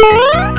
Música